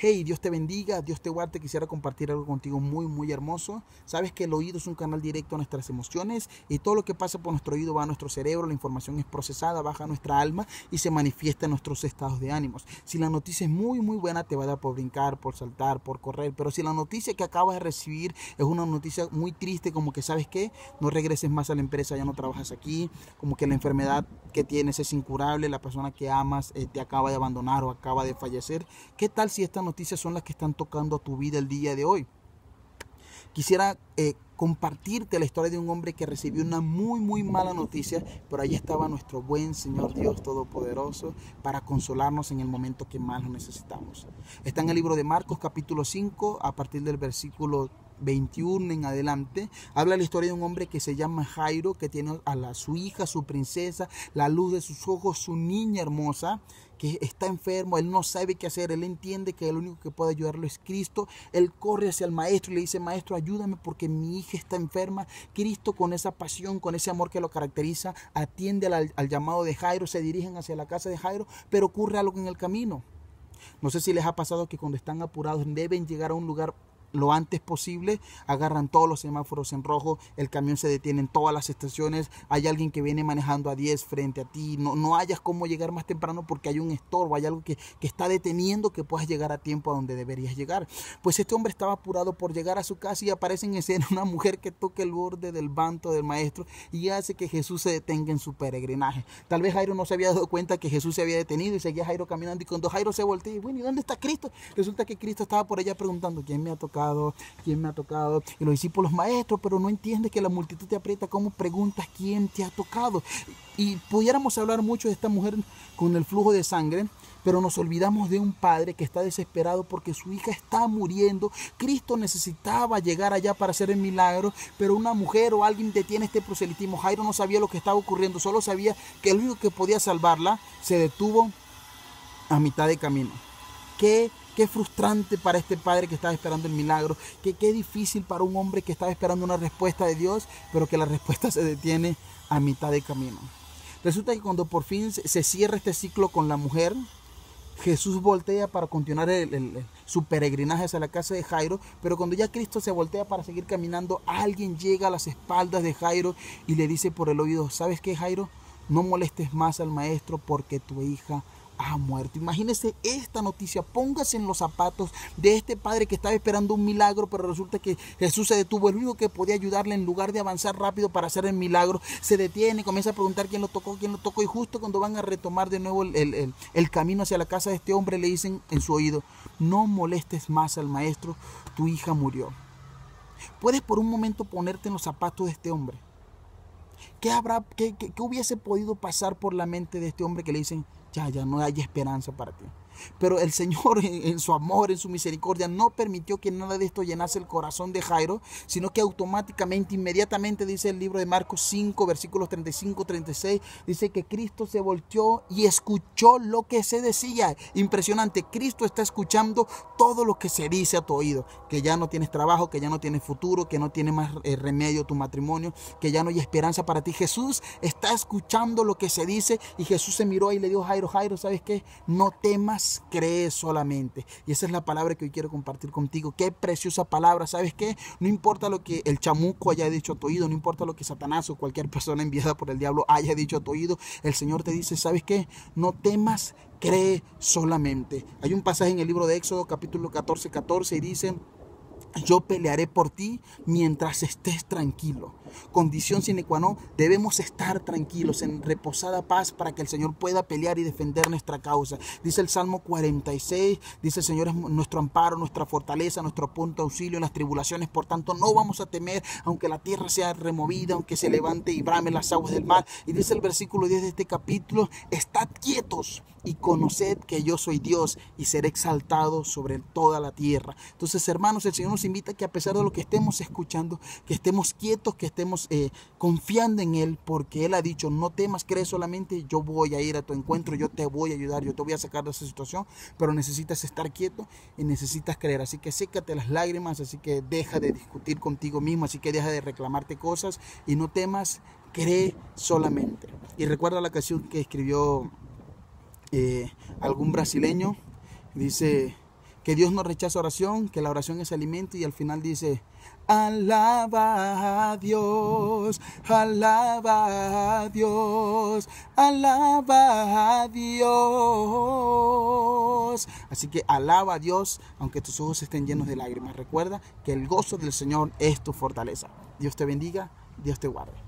Hey, Dios te bendiga, Dios te guarde. Quisiera compartir algo contigo muy, muy hermoso. Sabes que el oído es un canal directo a nuestras emociones y todo lo que pasa por nuestro oído va a nuestro cerebro, la información es procesada, baja a nuestra alma y se manifiesta en nuestros estados de ánimos. Si la noticia es muy, muy buena, te va a dar por brincar, por saltar, por correr. Pero si la noticia que acabas de recibir es una noticia muy triste, como que sabes que no regreses más a la empresa, ya no trabajas aquí, como que la enfermedad que tienes es incurable, la persona que amas eh, te acaba de abandonar o acaba de fallecer, ¿qué tal si esta noticias son las que están tocando a tu vida el día de hoy. Quisiera eh, compartirte la historia de un hombre que recibió una muy, muy mala noticia, pero ahí estaba nuestro buen Señor Dios Todopoderoso para consolarnos en el momento que más lo necesitamos. Está en el libro de Marcos capítulo 5, a partir del versículo 21 en adelante, habla la historia de un hombre que se llama Jairo, que tiene a la, su hija, su princesa, la luz de sus ojos, su niña hermosa, que está enfermo, él no sabe qué hacer, él entiende que el único que puede ayudarlo es Cristo, él corre hacia el maestro y le dice, maestro, ayúdame porque mi hija está enferma. Cristo con esa pasión, con ese amor que lo caracteriza, atiende al, al llamado de Jairo, se dirigen hacia la casa de Jairo, pero ocurre algo en el camino. No sé si les ha pasado que cuando están apurados deben llegar a un lugar lo antes posible, agarran todos los semáforos en rojo, el camión se detiene en todas las estaciones, hay alguien que viene manejando a 10 frente a ti, no, no hayas cómo llegar más temprano porque hay un estorbo, hay algo que, que está deteniendo que puedas llegar a tiempo a donde deberías llegar. Pues este hombre estaba apurado por llegar a su casa y aparece en escena una mujer que toca el borde del banto del maestro y hace que Jesús se detenga en su peregrinaje. Tal vez Jairo no se había dado cuenta que Jesús se había detenido y seguía Jairo caminando y cuando Jairo se voltea y bueno, ¿y dónde está Cristo? Resulta que Cristo estaba por allá preguntando, ¿quién me ha tocado? Quién me ha tocado. Y los discípulos, maestros, pero no entiendes que la multitud te aprieta. ¿Cómo preguntas quién te ha tocado? Y pudiéramos hablar mucho de esta mujer con el flujo de sangre, pero nos olvidamos de un padre que está desesperado porque su hija está muriendo. Cristo necesitaba llegar allá para hacer el milagro, pero una mujer o alguien detiene este proselitismo. Jairo no sabía lo que estaba ocurriendo, solo sabía que el único que podía salvarla se detuvo a mitad de camino. Qué Qué frustrante para este padre que estaba esperando el milagro. Que qué difícil para un hombre que estaba esperando una respuesta de Dios, pero que la respuesta se detiene a mitad de camino. Resulta que cuando por fin se cierra este ciclo con la mujer, Jesús voltea para continuar su peregrinaje hacia la casa de Jairo, pero cuando ya Cristo se voltea para seguir caminando, alguien llega a las espaldas de Jairo y le dice por el oído, ¿sabes qué Jairo? No molestes más al maestro porque tu hija ha muerto. Imagínese esta noticia, póngase en los zapatos de este padre que estaba esperando un milagro, pero resulta que Jesús se detuvo, el único que podía ayudarle en lugar de avanzar rápido para hacer el milagro, se detiene, comienza a preguntar quién lo tocó, quién lo tocó, y justo cuando van a retomar de nuevo el, el camino hacia la casa de este hombre, le dicen en su oído, no molestes más al maestro, tu hija murió. Puedes por un momento ponerte en los zapatos de este hombre. ¿Qué, habrá, qué, qué, qué hubiese podido pasar por la mente de este hombre que le dicen, ya, ya no hay esperanza para ti. Pero el Señor en, su amor, en su misericordia, no permitió que nada de esto llenase el corazón de Jairo, sino que automáticamente, inmediatamente, dice el libro de Marcos 5, versículos 35, 36, dice que Cristo se volteó y escuchó lo que se decía. Impresionante, Cristo está escuchando todo lo que se dice a tu oído, que ya no tienes trabajo, que ya no tienes futuro, que no tiene más eh, remedio tu matrimonio, que ya no hay esperanza para ti. Jesús está escuchando lo que se dice y Jesús se miró y le dijo, Jairo, Jairo, ¿sabes qué? No temas cree solamente. Y esa es la palabra que hoy quiero compartir contigo. Qué preciosa palabra. ¿Sabes qué? No importa lo que el chamuco haya dicho a tu oído, no importa lo que Satanás o cualquier persona enviada por el diablo haya dicho a tu oído, el Señor te dice, ¿sabes qué? No temas, cree solamente. Hay un pasaje en el libro de Éxodo capítulo 14, 14 y dice, yo pelearé por ti mientras estés tranquilo. Condición sine qua non, debemos estar tranquilos en reposada paz para que el Señor pueda pelear y defender nuestra causa. Dice el Salmo 46, dice el Señor es nuestro amparo, nuestra fortaleza, nuestro punto de auxilio en las tribulaciones. Por tanto, no vamos a temer aunque la tierra sea removida, aunque se levante y brame las aguas del mar. Y dice el versículo 10 de este capítulo, estad quietos y conoced que yo soy Dios y seré exaltado sobre toda la tierra. Entonces, hermanos, el Señor nos invita que a pesar de lo que estemos escuchando, que estemos quietos, que estemos eh, confiando en Él, porque Él ha dicho, no temas, cree solamente, yo voy a ir a tu encuentro, yo te voy a ayudar, yo te voy a sacar de esa situación, pero necesitas estar quieto y necesitas creer. Así que sécate las lágrimas, así que deja de discutir contigo mismo, así que deja de reclamarte cosas y no temas, cree solamente. Y recuerda la canción que escribió eh, algún brasileño, dice que Dios no rechaza oración, que la oración es alimento y al final dice, alaba a Dios, alaba a Dios, alaba a Dios. Así que alaba a Dios aunque tus ojos estén llenos de lágrimas. Recuerda que el gozo del Señor es tu fortaleza. Dios te bendiga, Dios te guarde.